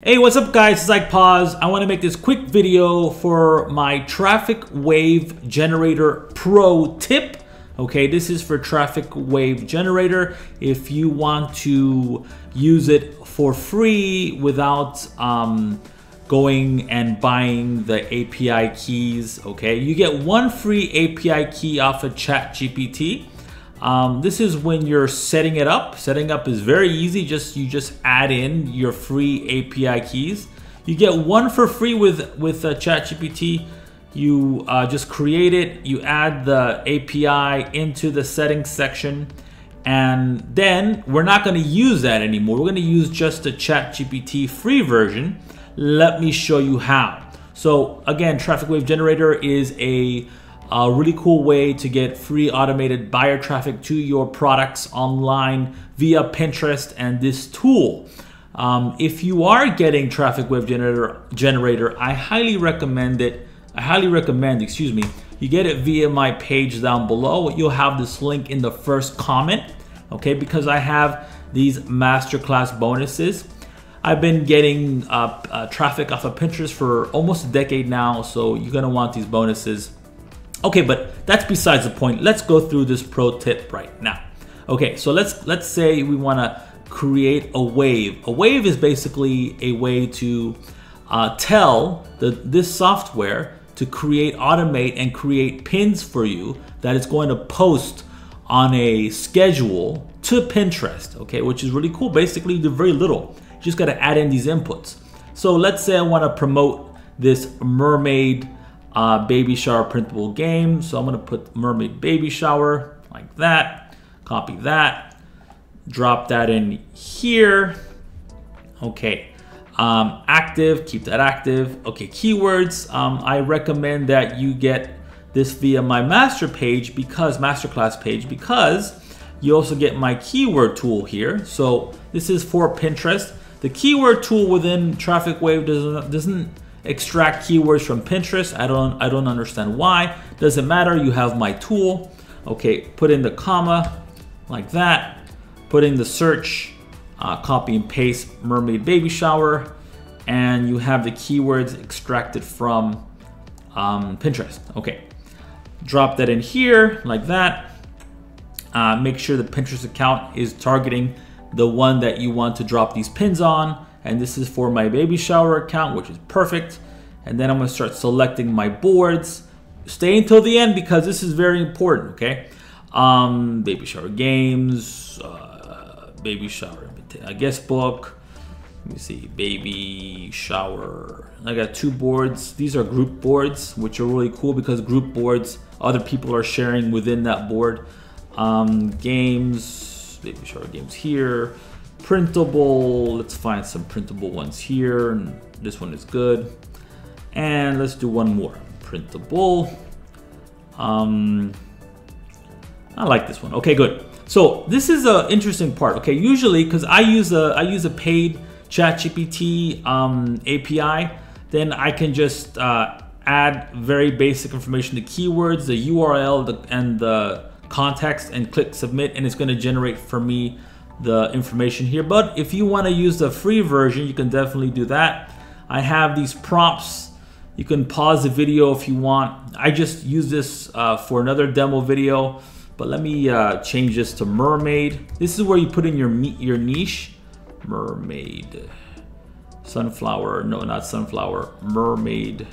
Hey, what's up guys? It's Ike Paz. I want to make this quick video for my Traffic Wave Generator Pro tip. Okay, this is for Traffic Wave Generator. If you want to use it for free without um, going and buying the API keys, okay, you get one free API key off of ChatGPT. Um, this is when you're setting it up. Setting up is very easy. Just you just add in your free API keys. You get one for free with with uh, ChatGPT. You uh, just create it. You add the API into the settings section, and then we're not going to use that anymore. We're going to use just the ChatGPT free version. Let me show you how. So again, Traffic Wave Generator is a a really cool way to get free automated buyer traffic to your products online via Pinterest and this tool. Um, if you are getting Traffic Wave Generator, generator, I highly recommend it. I highly recommend, excuse me, you get it via my page down below. You'll have this link in the first comment, okay? Because I have these masterclass bonuses. I've been getting uh, uh, traffic off of Pinterest for almost a decade now, so you're gonna want these bonuses. Okay, but that's besides the point. Let's go through this pro tip right now. Okay, so let's let's say we want to create a wave. A wave is basically a way to uh, tell the this software to create, automate, and create pins for you that it's going to post on a schedule to Pinterest. Okay, which is really cool. Basically, you do very little. You just got to add in these inputs. So let's say I want to promote this mermaid uh, baby shower printable game. So I'm gonna put mermaid baby shower like that, copy that, drop that in here. Okay, um, active, keep that active. Okay, keywords, um, I recommend that you get this via my master page because, masterclass page, because you also get my keyword tool here. So this is for Pinterest. The keyword tool within Traffic Wave doesn't, doesn't extract keywords from Pinterest. I don't, I don't understand why. Doesn't matter, you have my tool. Okay, put in the comma like that. Put in the search, uh, copy and paste mermaid baby shower, and you have the keywords extracted from um, Pinterest. Okay, drop that in here like that. Uh, make sure the Pinterest account is targeting the one that you want to drop these pins on and this is for my baby shower account, which is perfect. And then I'm gonna start selecting my boards. Stay until the end because this is very important, okay? Um, baby shower games, uh, baby shower I guess book. Let me see, baby shower. I got two boards. These are group boards, which are really cool because group boards, other people are sharing within that board. Um, games, baby shower games here printable. Let's find some printable ones here. This one is good. And let's do one more. Printable. Um, I like this one. Okay, good. So this is an interesting part. Okay, usually because I use a I use a paid ChatGPT um, API, then I can just uh, add very basic information, the keywords, the URL, the, and the context, and click submit, and it's going to generate for me the information here. But if you want to use the free version, you can definitely do that. I have these prompts. You can pause the video if you want. I just use this uh, for another demo video, but let me uh, change this to mermaid. This is where you put in your your niche. Mermaid, sunflower, no, not sunflower, mermaid.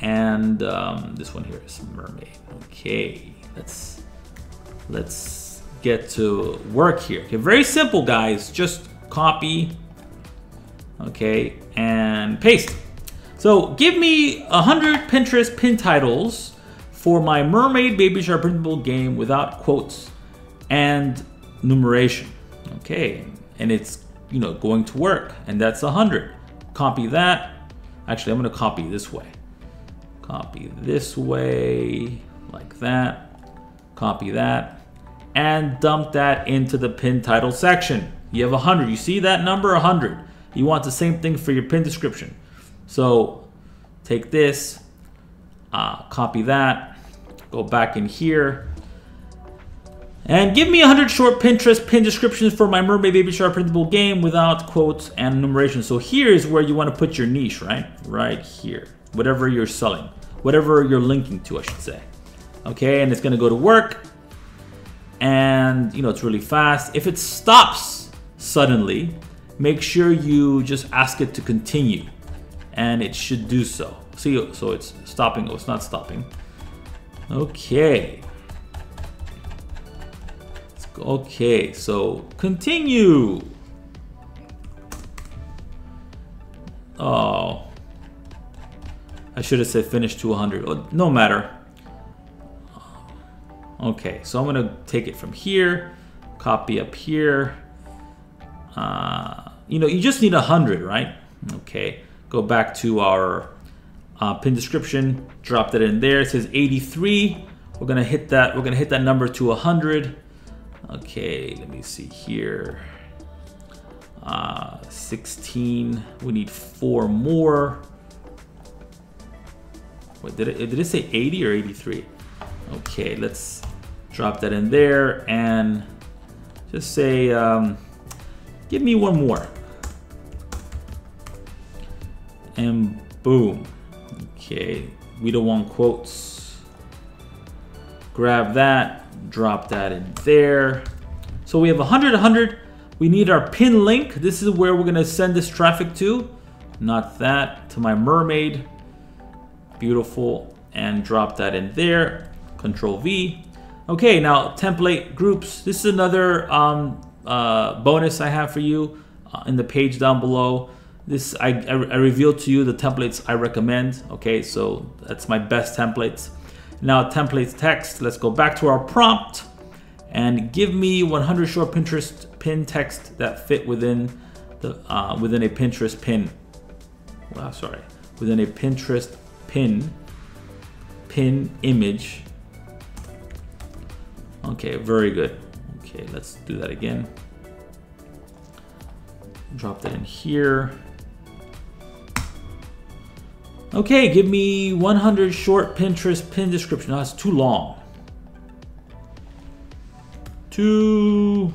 And um, this one here is mermaid. Okay, let's let's get to work here. Okay, very simple, guys. Just copy, okay, and paste. So give me 100 Pinterest pin titles for my Mermaid Baby Shark printable game without quotes and numeration. Okay, and it's, you know, going to work, and that's 100. Copy that. Actually, I'm gonna copy this way. Copy this way, like that. Copy that and dump that into the pin title section. You have 100. You see that number? 100. You want the same thing for your pin description. So take this, uh, copy that, go back in here, And give me 100 short Pinterest pin descriptions for my Mermaid Baby Shark printable game without quotes and numeration. So here is where you want to put your niche, right? Right here. Whatever you're selling. Whatever you're linking to, I should say. Okay, and it's going to go to work. And, you know, it's really fast. If it stops suddenly, make sure you just ask it to continue. And it should do so. See, so it's stopping. Oh, it's not stopping. Okay. Okay, so continue. Oh. I should have said finish to 100. No matter. Okay, so I'm to take it from here, copy up here. Uh, you know, you just need 100, right? Okay, go back to our uh, pin description, drop that in there. It says 83. We're to hit that. We're to hit that number to 100. Okay, let me see here. Uh, 16. We need four more. Wait, did it, did it say 80 or 83? Okay, let's drop that in there and just say, um, give me one more. And boom. Okay, we don't want quotes. Grab that, drop that in there. So we have 100, 100. We need our pin link. This is where we're gonna send this traffic to. Not that, to my mermaid. Beautiful, and drop that in there. Control V. Okay, now template groups. This is another um, uh, bonus I have for you uh, in the page down below. This I, I, I revealed to you the templates I recommend. Okay, so that's my best templates. Now templates text, let's go back to our prompt and give me 100 short Pinterest pin text that fit within the uh, within a Pinterest pin. Wow, sorry, within a Pinterest pin pin image. Okay, very good. Okay, let's do that again. Drop that in here. Okay, give me 100 short Pinterest pin description. No, that's too long. Too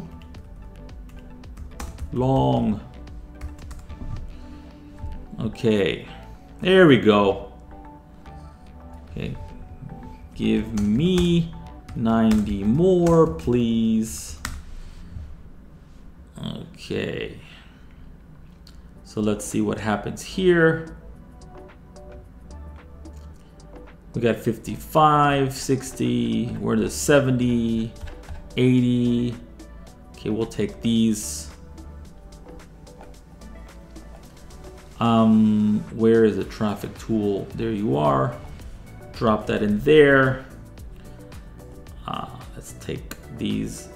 long. Okay, there we go. Okay, give me 90 more, please. Okay, so let's see what happens here. We got 55, 60, where the 70, 80. Okay, we'll take these. Um, where is the traffic tool? There you are. Drop that in there. Let's take these.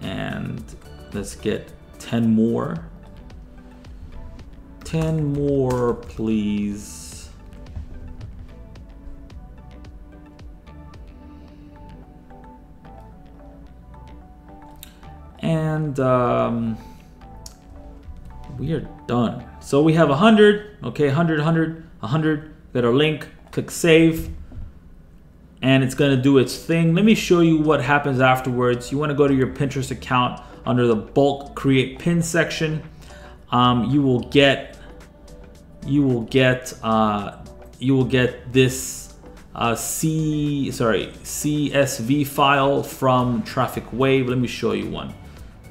And let's get 10 more. 10 more, please. And um, we are done. So we have 100, okay, 100, 100, 100. Got our link, click save, and it's gonna do its thing. Let me show you what happens afterwards. You wanna go to your Pinterest account under the bulk create pin section. Um, you will get you will get uh, you will get this uh, C sorry CSV file from Traffic Wave. Let me show you one.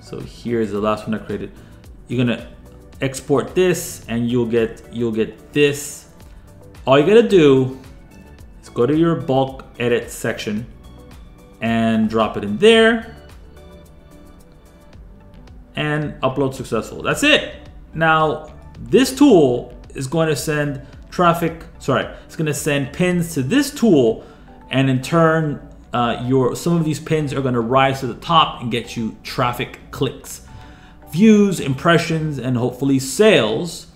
So here's the last one I created. You're gonna export this, and you'll get you'll get this. All you gotta do is go to your bulk edit section and drop it in there and upload successful. That's it. Now, this tool is going to send traffic, sorry, it's going to send pins to this tool and in turn uh, your some of these pins are going to rise to the top and get you traffic clicks, views, impressions, and hopefully sales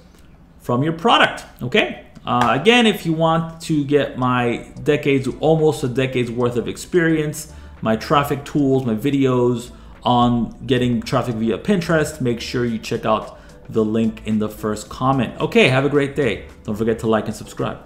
from your product. Okay. Uh, again, if you want to get my decades, almost a decade's worth of experience, my traffic tools, my videos on getting traffic via Pinterest, make sure you check out the link in the first comment. Okay, have a great day. Don't forget to like and subscribe.